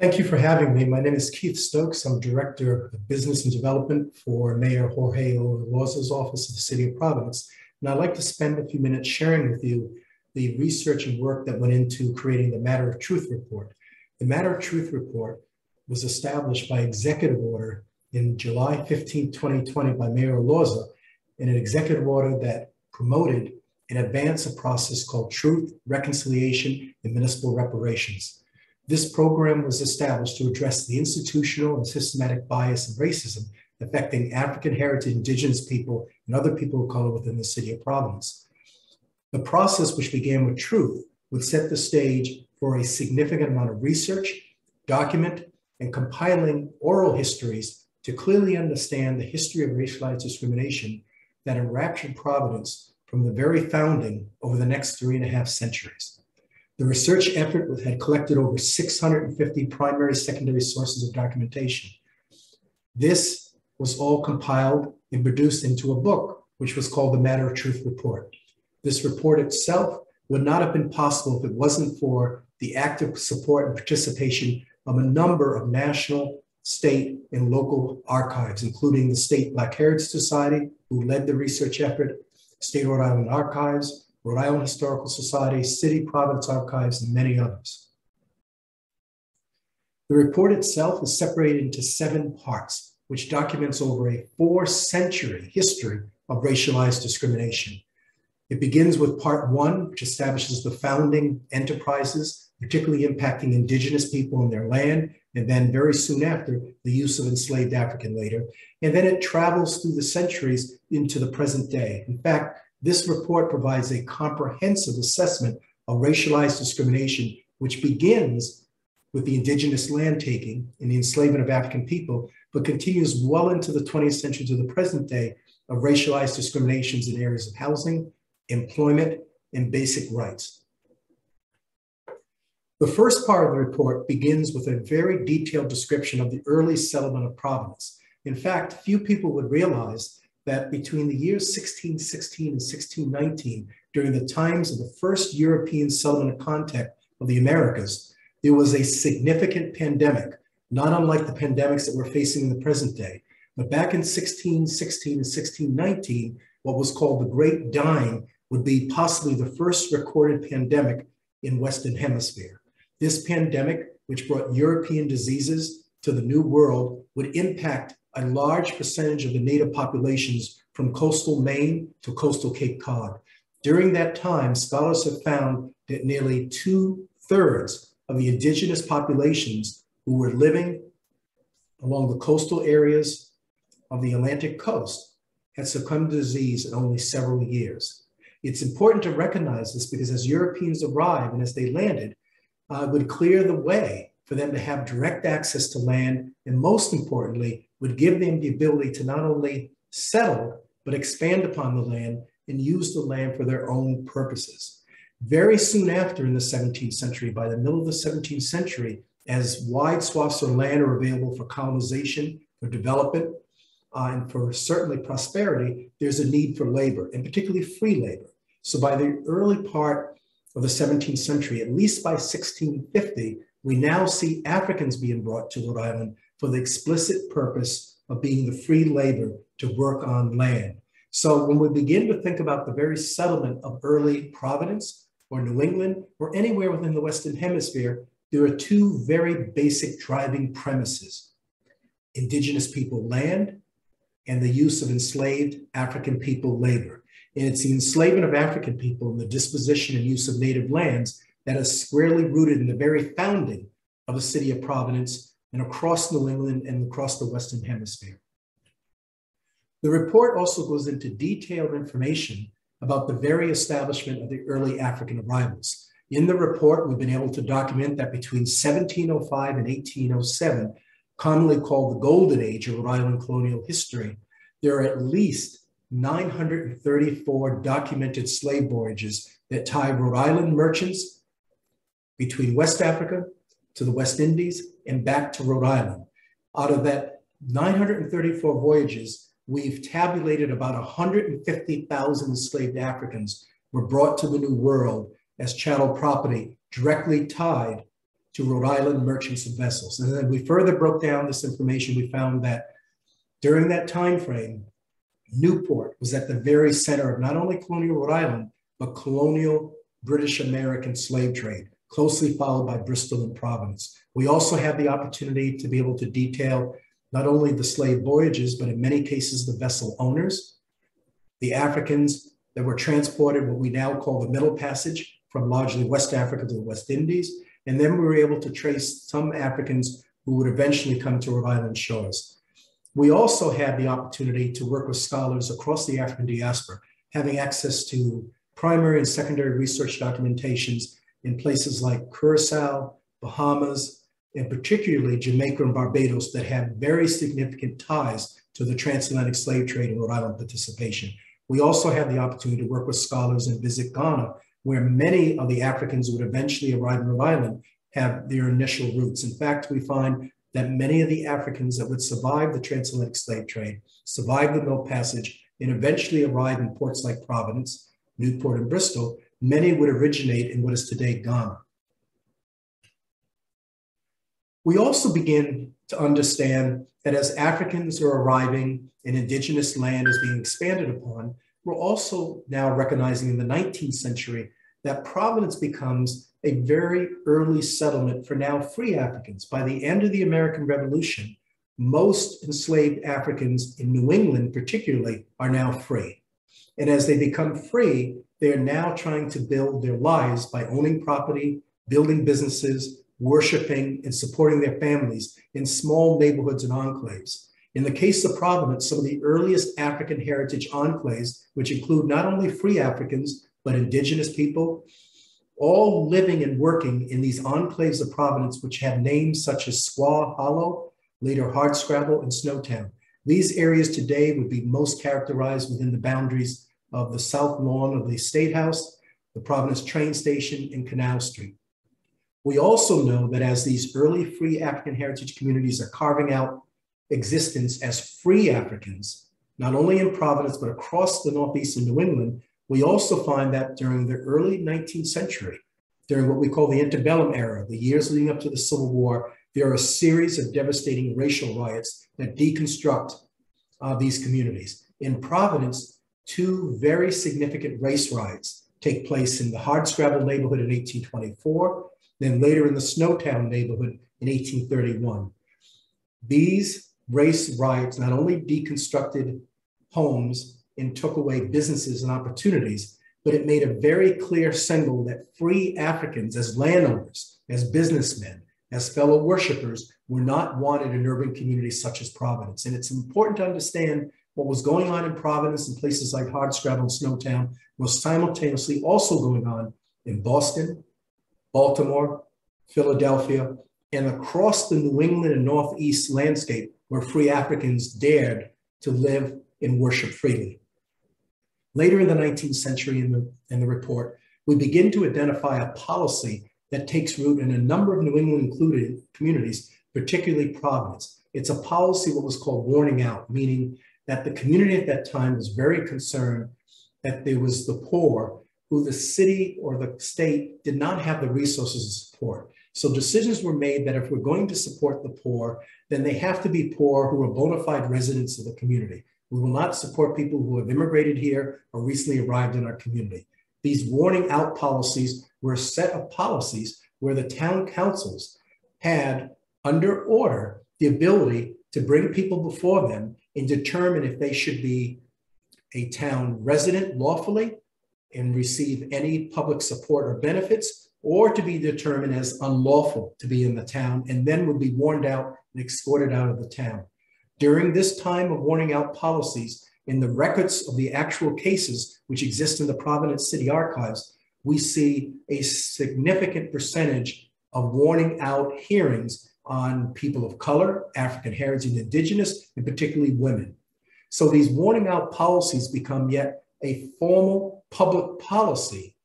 Thank you for having me. My name is Keith Stokes. I'm Director of Business and Development for Mayor Jorge Elorza's office of the City of Providence. And I'd like to spend a few minutes sharing with you the research and work that went into creating the Matter of Truth report. The Matter of Truth report was established by executive order in July 15, 2020 by Mayor Elorza in an executive order that promoted and advanced a process called Truth, Reconciliation, and Municipal Reparations. This program was established to address the institutional and systematic bias and racism affecting African heritage, indigenous people, and other people of color within the city of Providence. The process, which began with truth, would set the stage for a significant amount of research, document, and compiling oral histories to clearly understand the history of racialized discrimination that enraptured Providence from the very founding over the next three and a half centuries. The research effort had collected over 650 primary secondary sources of documentation. This was all compiled and produced into a book, which was called the Matter of Truth Report. This report itself would not have been possible if it wasn't for the active support and participation of a number of national, state, and local archives, including the State Black Heritage Society, who led the research effort, State Rhode Island Archives, Rhode Island Historical Society, City Providence Archives, and many others. The report itself is separated into seven parts, which documents over a four century history of racialized discrimination. It begins with part one, which establishes the founding enterprises, particularly impacting indigenous people and their land, and then very soon after, the use of enslaved African later. And then it travels through the centuries into the present day. In fact, this report provides a comprehensive assessment of racialized discrimination, which begins with the indigenous land taking and the enslavement of African people, but continues well into the 20th century to the present day of racialized discriminations in areas of housing, employment, and basic rights. The first part of the report begins with a very detailed description of the early settlement of Providence. In fact, few people would realize that between the years 1616 and 1619, during the times of the first European settlement contact of the Americas, there was a significant pandemic, not unlike the pandemics that we're facing in the present day. But back in 1616 and 1619, what was called the Great Dying would be possibly the first recorded pandemic in Western Hemisphere. This pandemic, which brought European diseases to the New World, would impact a large percentage of the native populations from coastal Maine to coastal Cape Cod. During that time, scholars have found that nearly two thirds of the indigenous populations who were living along the coastal areas of the Atlantic coast had succumbed to disease in only several years. It's important to recognize this because as Europeans arrived and as they landed, uh, would clear the way for them to have direct access to land, and most importantly, would give them the ability to not only settle, but expand upon the land and use the land for their own purposes. Very soon after, in the 17th century, by the middle of the 17th century, as wide swaths of land are available for colonization, for development, uh, and for certainly prosperity, there's a need for labor, and particularly free labor. So by the early part of the 17th century, at least by 1650, we now see Africans being brought to Rhode Island for the explicit purpose of being the free labor to work on land. So when we begin to think about the very settlement of early Providence or New England or anywhere within the Western Hemisphere, there are two very basic driving premises indigenous people land and the use of enslaved African people labor. And it's the enslavement of African people and the disposition and use of native lands that is squarely rooted in the very founding of the city of Providence and across New England and across the Western Hemisphere. The report also goes into detailed information about the very establishment of the early African arrivals. In the report, we've been able to document that between 1705 and 1807, commonly called the Golden Age of Rhode Island colonial history, there are at least 934 documented slave voyages that tie Rhode Island merchants between West Africa to the West Indies and back to Rhode Island. Out of that 934 voyages, we've tabulated about 150,000 enslaved Africans were brought to the New World as chattel property directly tied to Rhode Island merchants and vessels. And then we further broke down this information. We found that during that time frame, Newport was at the very center of not only colonial Rhode Island, but colonial British American slave trade, closely followed by Bristol and Providence. We also had the opportunity to be able to detail not only the slave voyages, but in many cases, the vessel owners, the Africans that were transported, what we now call the Middle Passage, from largely West Africa to the West Indies. And then we were able to trace some Africans who would eventually come to Rhode Island shores. We also had the opportunity to work with scholars across the African diaspora, having access to primary and secondary research documentations in places like Curacao, Bahamas, and particularly Jamaica and Barbados that have very significant ties to the transatlantic slave trade and Rhode Island participation. We also had the opportunity to work with scholars and visit Ghana, where many of the Africans would eventually arrive in Rhode Island have their initial roots. In fact, we find that many of the Africans that would survive the transatlantic slave trade, survive the Middle Passage, and eventually arrive in ports like Providence, Newport, and Bristol, many would originate in what is today Ghana. We also begin to understand that as Africans are arriving and indigenous land is being expanded upon, we're also now recognizing in the 19th century that Providence becomes a very early settlement for now free Africans. By the end of the American Revolution, most enslaved Africans in New England, particularly, are now free. And as they become free, they are now trying to build their lives by owning property, building businesses, worshiping, and supporting their families in small neighborhoods and enclaves. In the case of Providence, some of the earliest African heritage enclaves, which include not only free Africans, but indigenous people, all living and working in these enclaves of Providence, which have names such as Squaw Hollow, later Hardscrabble, and Snowtown. These areas today would be most characterized within the boundaries of the south lawn of the State House, the Providence train station, and Canal Street. We also know that as these early free African heritage communities are carving out existence as free Africans, not only in Providence, but across the Northeast and New England, we also find that during the early 19th century, during what we call the antebellum era, the years leading up to the Civil War, there are a series of devastating racial riots that deconstruct uh, these communities. In Providence, two very significant race riots take place in the Hardscrabble neighborhood in 1824, then later in the Snowtown neighborhood in 1831. These race riots not only deconstructed homes and took away businesses and opportunities, but it made a very clear signal that free Africans, as landowners, as businessmen, as fellow worshipers, were not wanted in urban communities such as Providence. And it's important to understand what was going on in Providence and places like Hardscrabble and Snowtown was simultaneously also going on in Boston, Baltimore, Philadelphia, and across the New England and Northeast landscape where free Africans dared to live and worship freely. Later in the 19th century, in the, in the report, we begin to identify a policy that takes root in a number of New England included communities, particularly Providence. It's a policy what was called warning out, meaning that the community at that time was very concerned that there was the poor who the city or the state did not have the resources to support. So decisions were made that if we're going to support the poor, then they have to be poor who are bona fide residents of the community. We will not support people who have immigrated here or recently arrived in our community. These warning out policies were a set of policies where the town councils had, under order, the ability to bring people before them and determine if they should be a town resident lawfully and receive any public support or benefits, or to be determined as unlawful to be in the town and then would be warned out and escorted out of the town. During this time of warning out policies, in the records of the actual cases which exist in the Providence City Archives, we see a significant percentage of warning out hearings on people of color, African heritage, and indigenous, and particularly women. So these warning out policies become yet a formal public policy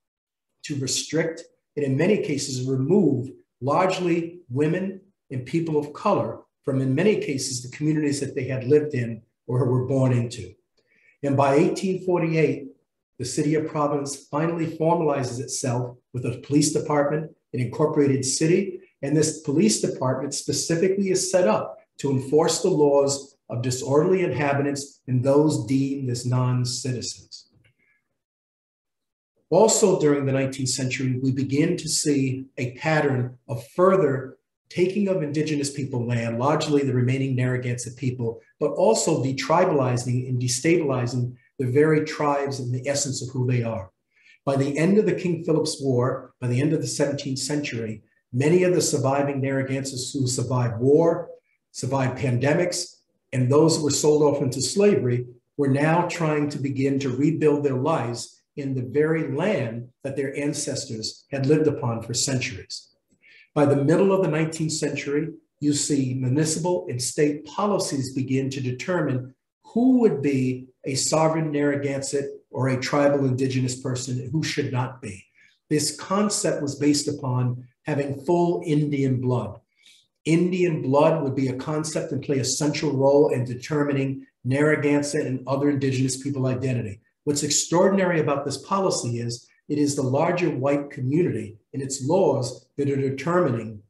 to restrict and in many cases remove largely women and people of color from in many cases the communities that they had lived in or were born into. And by 1848, the city of Providence finally formalizes itself with a police department, an incorporated city, And this police department specifically is set up to enforce the laws of disorderly inhabitants and those deemed as non citizens. Also, during the 19th century, we begin to see a pattern of further taking of indigenous people land, largely the remaining Narragansett people, but also detribalizing and destabilizing the very tribes and the essence of who they are. By the end of the King Philip's War, by the end of the 17th century, many of the surviving Narragansetts who survived war, survived pandemics, and those who were sold off into slavery were now trying to begin to rebuild their lives in the very land that their ancestors had lived upon for centuries. By the middle of the 19th century, you see municipal and state policies begin to determine who would be a sovereign Narragansett or a tribal indigenous person and who should not be. This concept was based upon having full Indian blood. Indian blood would be a concept and play a central role in determining Narragansett and other indigenous people identity. What's extraordinary about this policy is it is the larger white community and its laws that are determining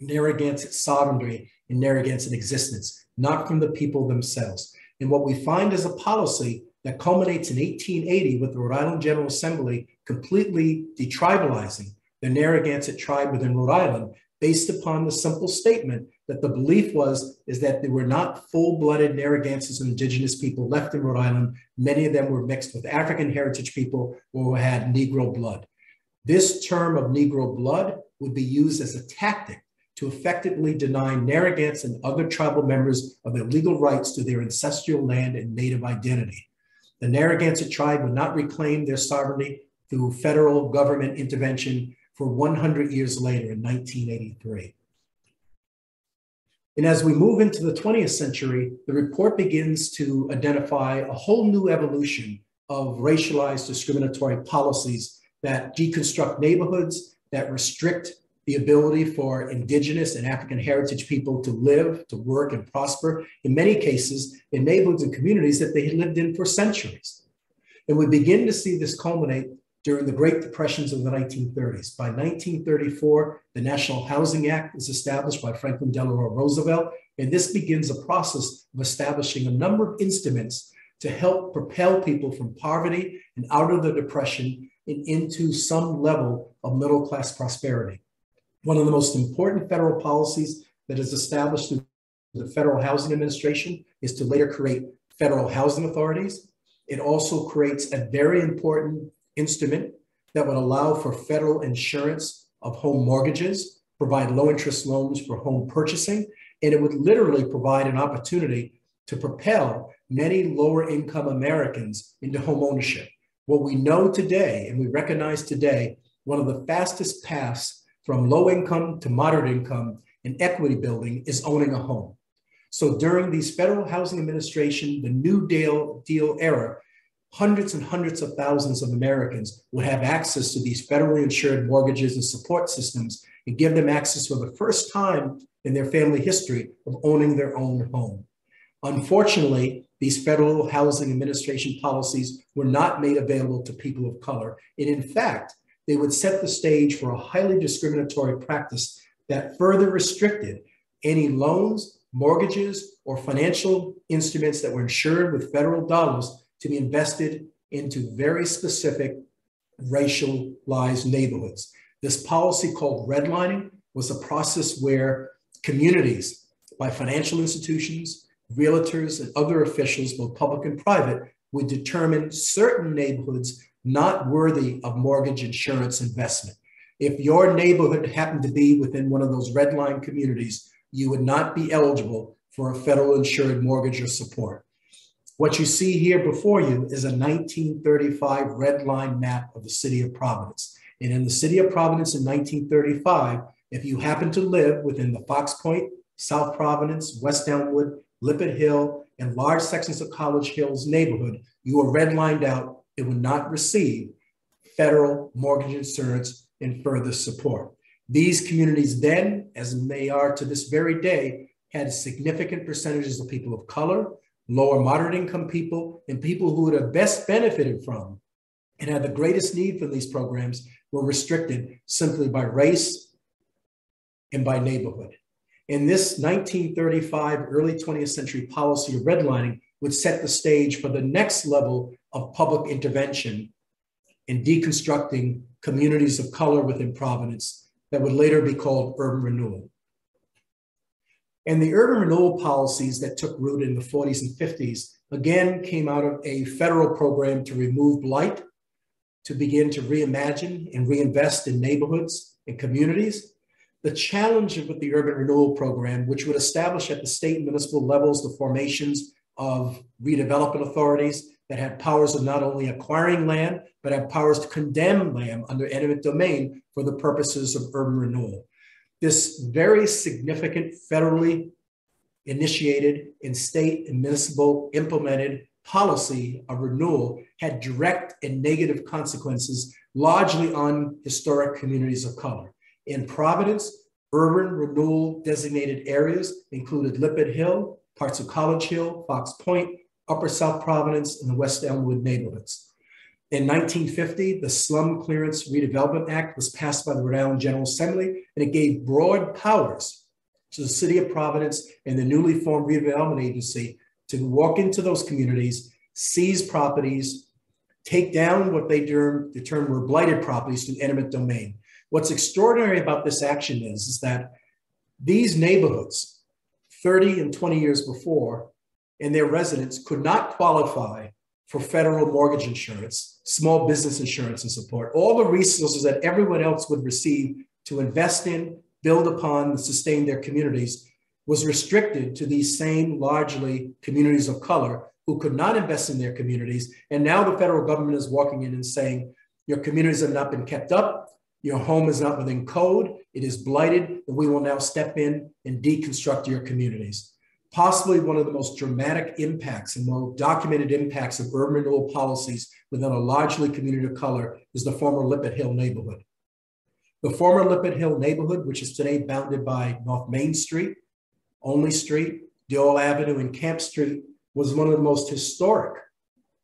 Narragansett sovereignty and Narragansett existence, not from the people themselves. And what we find is a policy that culminates in 1880 with the Rhode Island General Assembly completely detribalizing the Narragansett tribe within Rhode Island based upon the simple statement that the belief was is that there were not full-blooded Narragansetts and indigenous people left in Rhode Island. Many of them were mixed with African heritage people who had Negro blood. This term of Negro blood would be used as a tactic to effectively deny Narragansett and other tribal members of their legal rights to their ancestral land and native identity. The Narragansett tribe would not reclaim their sovereignty through federal government intervention for 100 years later in 1983. And as we move into the 20th century, the report begins to identify a whole new evolution of racialized discriminatory policies that deconstruct neighborhoods, that restrict the ability for indigenous and African heritage people to live, to work, and prosper, in many cases, in neighborhoods and communities that they had lived in for centuries. And we begin to see this culminate during the Great Depressions of the 1930s. By 1934, the National Housing Act is established by Franklin Delano Roosevelt, and this begins a process of establishing a number of instruments to help propel people from poverty and out of the Depression and into some level of middle class prosperity. One of the most important federal policies that is established through the Federal Housing Administration is to later create federal housing authorities. It also creates a very important instrument that would allow for federal insurance of home mortgages, provide low interest loans for home purchasing, and it would literally provide an opportunity to propel many lower income Americans into home ownership. What we know today, and we recognize today, one of the fastest paths from low income to moderate income and equity building is owning a home. So during these Federal Housing Administration, the New Deal, deal era, hundreds and hundreds of thousands of Americans would have access to these federally insured mortgages and support systems and give them access for the first time in their family history of owning their own home. Unfortunately, these Federal Housing Administration policies were not made available to people of color. And in fact, they would set the stage for a highly discriminatory practice that further restricted any loans, mortgages, or financial instruments that were insured with federal dollars to be invested into very specific racialized neighborhoods. This policy called redlining was a process where communities, by financial institutions, realtors, and other officials, both public and private, would determine certain neighborhoods not worthy of mortgage insurance investment. If your neighborhood happened to be within one of those red line communities, you would not be eligible for a federal insured mortgage or support. What you see here before you is a 1935 red line map of the city of Providence. And in the city of Providence in 1935, if you happen to live within the Fox Point, South Providence, West Elmwood, Lippitt Hill, and large sections of College Hills neighborhood, you are redlined out it would not receive federal mortgage insurance and further support. These communities then, as they are to this very day, had significant percentages of people of color, lower moderate income people, and people who would have best benefited from and had the greatest need for these programs were restricted simply by race and by neighborhood. And this 1935 early 20th century policy of redlining would set the stage for the next level of public intervention in deconstructing communities of color within Providence that would later be called urban renewal. And the urban renewal policies that took root in the 40s and 50s again came out of a federal program to remove blight, to begin to reimagine and reinvest in neighborhoods and communities. The challenge with the urban renewal program, which would establish at the state and municipal levels the formations of redevelopment authorities that had powers of not only acquiring land, but had powers to condemn land under eminent domain for the purposes of urban renewal. This very significant federally initiated and state and municipal implemented policy of renewal had direct and negative consequences largely on historic communities of color. In Providence, urban renewal designated areas included Lippitt Hill, parts of College Hill, Fox Point, Upper South Providence, and the West Elmwood neighborhoods. In 1950, the Slum Clearance Redevelopment Act was passed by the Rhode Island General Assembly, and it gave broad powers to the city of Providence and the newly formed redevelopment agency to walk into those communities, seize properties, take down what they term were blighted properties to eminent domain. What's extraordinary about this action is, is that these neighborhoods, 30 and 20 years before, and their residents could not qualify for federal mortgage insurance, small business insurance and support, all the resources that everyone else would receive to invest in, build upon, and sustain their communities was restricted to these same largely communities of color who could not invest in their communities. And now the federal government is walking in and saying, your communities have not been kept up, your home is not within code, it is blighted, and we will now step in and deconstruct your communities possibly one of the most dramatic impacts and well documented impacts of urban renewal policies within a largely community of color is the former Lippitt Hill neighborhood. The former Lippitt Hill neighborhood, which is today bounded by North Main Street, Olney Street, Doyle Avenue, and Camp Street, was one of the most historic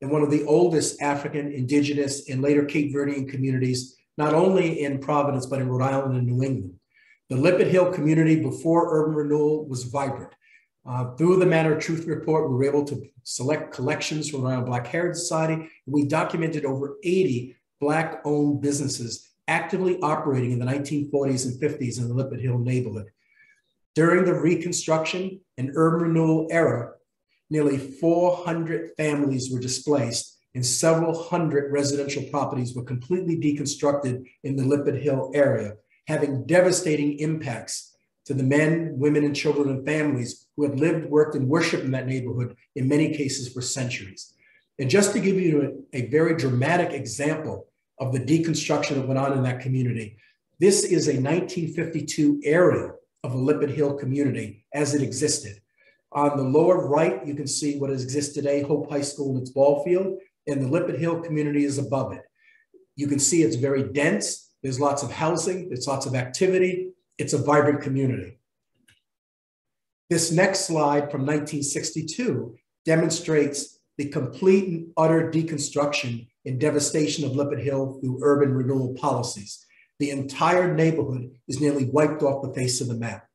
and one of the oldest African, indigenous, and later Cape Verdean communities, not only in Providence, but in Rhode Island and New England. The Lippitt Hill community before urban renewal was vibrant. Uh, through the Matter of Truth report, we were able to select collections from around Black Heritage Society. We documented over 80 Black owned businesses actively operating in the 1940s and 50s in the Lippitt Hill neighborhood. During the Reconstruction and urban renewal era, nearly 400 families were displaced and several hundred residential properties were completely deconstructed in the Lippitt Hill area, having devastating impacts to the men, women, and children and families who had lived, worked, and worshiped in that neighborhood in many cases for centuries. And just to give you a, a very dramatic example of the deconstruction that went on in that community, this is a 1952 aerial of the Lippitt Hill community as it existed. On the lower right, you can see what exists today, Hope High School and its ball field, and the Lippitt Hill community is above it. You can see it's very dense. There's lots of housing, there's lots of activity, it's a vibrant community. This next slide from 1962 demonstrates the complete and utter deconstruction and devastation of Lippitt Hill through urban renewal policies. The entire neighborhood is nearly wiped off the face of the map.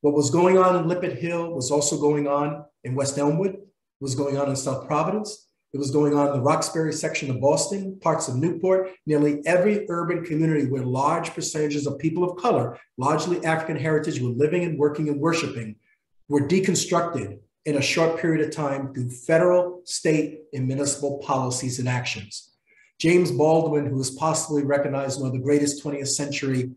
What was going on in Lippitt Hill was also going on in West Elmwood, was going on in South Providence, it was going on in the Roxbury section of Boston, parts of Newport, nearly every urban community where large percentages of people of color, largely African heritage, were living and working and worshiping, were deconstructed in a short period of time through federal, state, and municipal policies and actions. James Baldwin, who is possibly recognized one of the greatest 20th century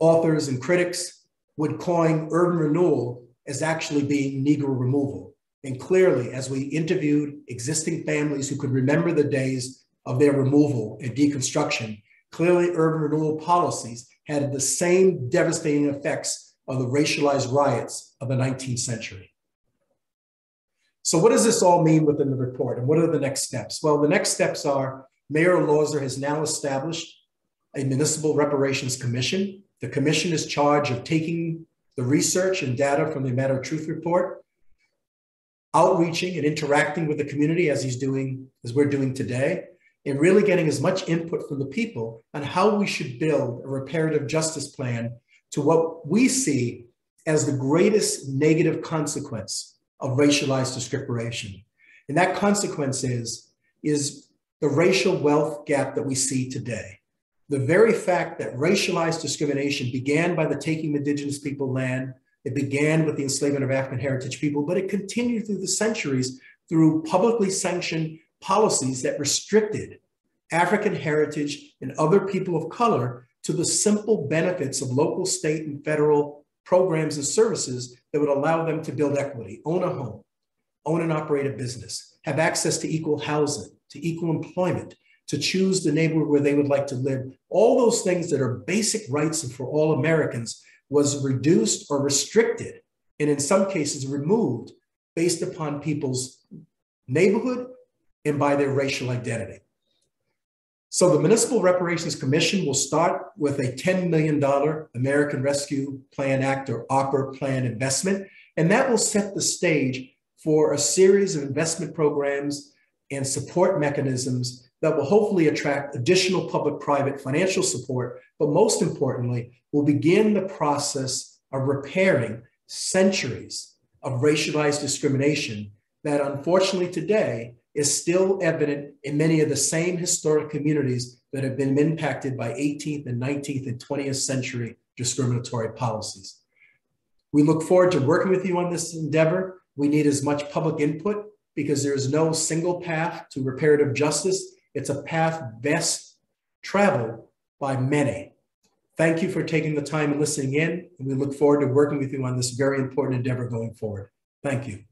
authors and critics, would coin urban renewal as actually being Negro removal. And clearly, as we interviewed existing families who could remember the days of their removal and deconstruction, clearly urban renewal policies had the same devastating effects of the racialized riots of the 19th century. So what does this all mean within the report and what are the next steps? Well, the next steps are Mayor Elorza has now established a municipal reparations commission. The commission is charged of taking the research and data from the Matter of Truth report outreaching and interacting with the community as he's doing, as we're doing today, and really getting as much input from the people on how we should build a reparative justice plan to what we see as the greatest negative consequence of racialized discrimination. And that consequence is, is the racial wealth gap that we see today. The very fact that racialized discrimination began by the taking of indigenous people land, it began with the enslavement of African heritage people, but it continued through the centuries through publicly sanctioned policies that restricted African heritage and other people of color to the simple benefits of local, state, and federal programs and services that would allow them to build equity, own a home, own and operate a business, have access to equal housing, to equal employment, to choose the neighborhood where they would like to live. All those things that are basic rights for all Americans was reduced or restricted, and in some cases removed based upon people's neighborhood and by their racial identity. So the Municipal Reparations Commission will start with a $10 million American Rescue Plan Act or ARPA plan investment, and that will set the stage for a series of investment programs and support mechanisms that will hopefully attract additional public-private financial support, but most importantly, will begin the process of repairing centuries of racialized discrimination that unfortunately today is still evident in many of the same historic communities that have been impacted by 18th and 19th and 20th century discriminatory policies. We look forward to working with you on this endeavor. We need as much public input because there is no single path to reparative justice. It's a path best traveled by many. Thank you for taking the time and listening in, and we look forward to working with you on this very important endeavor going forward. Thank you.